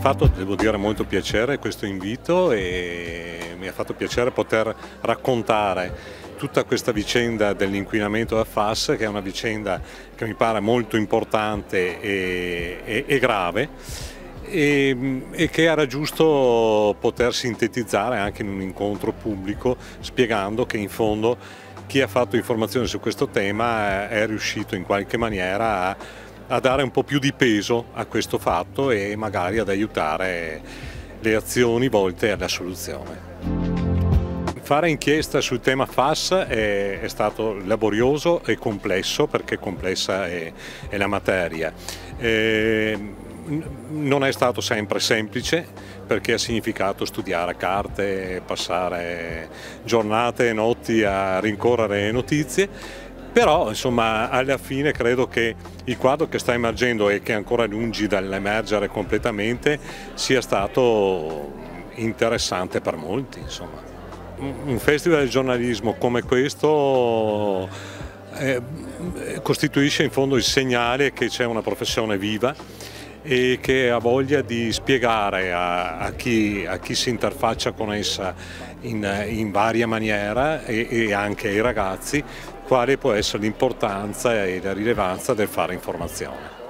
fatto, devo dire, molto piacere questo invito e mi ha fatto piacere poter raccontare tutta questa vicenda dell'inquinamento da FAS, che è una vicenda che mi pare molto importante e, e, e grave e, e, che era giusto poter sintetizzare anche in un incontro pubblico spiegando che in fondo chi ha fatto informazione su questo tema è riuscito in qualche maniera a, a dare un po' più di peso a questo fatto e magari ad aiutare le azioni volte alla soluzione. Fare inchiesta sul tema FAS è, è, stato laborioso e complesso perché complessa è, è la materia. E, non è stato sempre semplice perché ha significato studiare carte, passare giornate e notti a rincorrere notizie, però insomma alla fine credo che il quadro che sta emergendo e che è ancora lungi dall'emergere completamente sia stato interessante per molti. Insomma. Un festival del giornalismo come questo eh, costituisce in fondo il segnale che c'è una professione viva e che ha voglia di spiegare a, a, chi, a chi, si interfaccia con essa in, in varia maniera e, e anche ai ragazzi quale può essere l'importanza e la rilevanza del fare informazione.